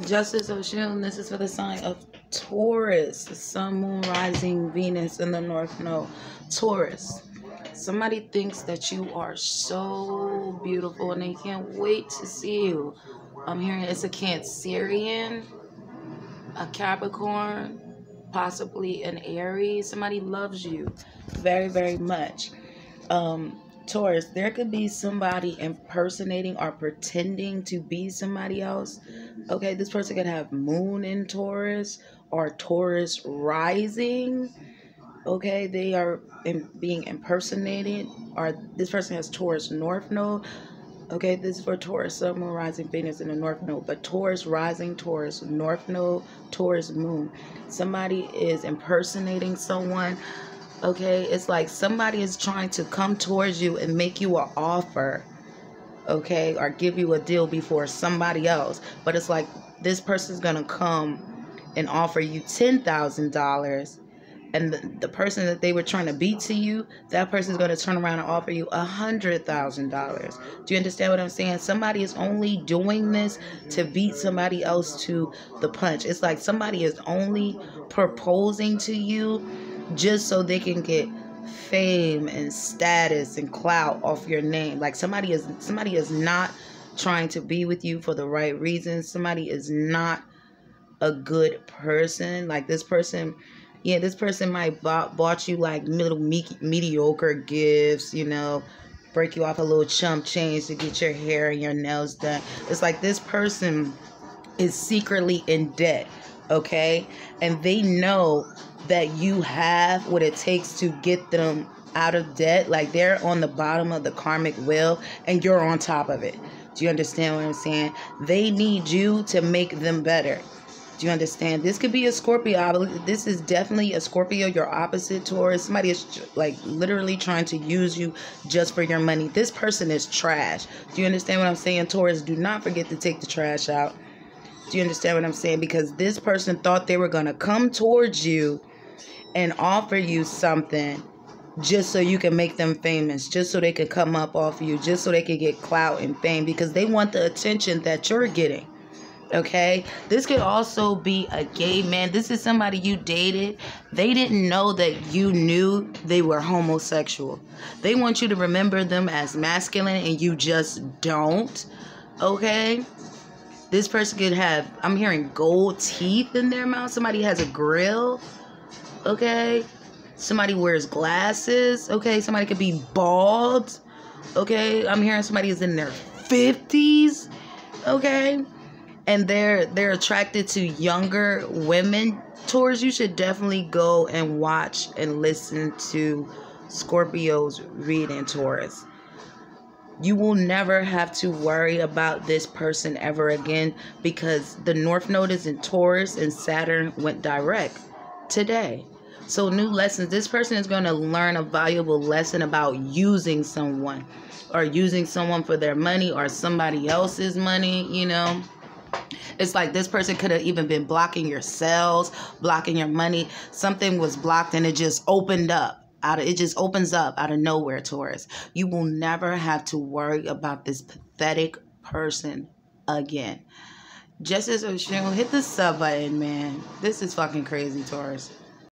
Justice Oshun, this is for the sign of Taurus, the sun, moon, rising, Venus in the north node. Taurus. Somebody thinks that you are so beautiful and they can't wait to see you. I'm hearing it's a Cancerian, a Capricorn, possibly an Aries. Somebody loves you very, very much. Um, Taurus, there could be somebody impersonating or pretending to be somebody else. Okay, this person could have moon in Taurus or Taurus rising. Okay, they are in, being impersonated, or this person has Taurus North Node. Okay, this is for Taurus, Sun, Moon, Rising, Venus in the North Node. But Taurus, Rising, Taurus, North Node, Taurus, Moon. Somebody is impersonating someone Okay, it's like somebody is trying to come towards you and make you an offer, okay, or give you a deal before somebody else. But it's like this person's gonna come and offer you ten thousand dollars, and the, the person that they were trying to beat to you, that person's gonna turn around and offer you a hundred thousand dollars. Do you understand what I'm saying? Somebody is only doing this to beat somebody else to the punch. It's like somebody is only proposing to you just so they can get fame and status and clout off your name. Like somebody is somebody is not trying to be with you for the right reasons. Somebody is not a good person. Like this person, yeah, this person might bought, bought you like little me- mediocre gifts, you know, break you off a little chump change to get your hair and your nails done. It's like this person is secretly in debt, okay? And they know that you have what it takes to get them out of debt. Like they're on the bottom of the karmic wheel and you're on top of it. Do you understand what I'm saying? They need you to make them better. Do you understand? This could be a Scorpio. This is definitely a Scorpio, your opposite Taurus. Somebody is like literally trying to use you just for your money. This person is trash. Do you understand what I'm saying, Taurus? Do not forget to take the trash out. Do you understand what I'm saying? Because this person thought they were going to come towards you and offer you something just so you can make them famous, just so they can come up off of you, just so they can get clout and fame because they want the attention that you're getting. Okay, this could also be a gay man. This is somebody you dated. They didn't know that you knew they were homosexual. They want you to remember them as masculine and you just don't. Okay, this person could have, I'm hearing gold teeth in their mouth. Somebody has a grill okay? Somebody wears glasses, okay? Somebody could be bald, okay? I'm hearing somebody is in their 50s, okay? And they're they're attracted to younger women. Taurus, you should definitely go and watch and listen to Scorpio's reading Taurus. You will never have to worry about this person ever again because the North Node is in Taurus and Saturn went direct today. So, new lessons. This person is going to learn a valuable lesson about using someone or using someone for their money or somebody else's money, you know. It's like this person could have even been blocking your sales, blocking your money. Something was blocked and it just opened up. Out of, it just opens up out of nowhere, Taurus. You will never have to worry about this pathetic person again. Justice Oshun, hit the sub button, man. This is fucking crazy, Taurus.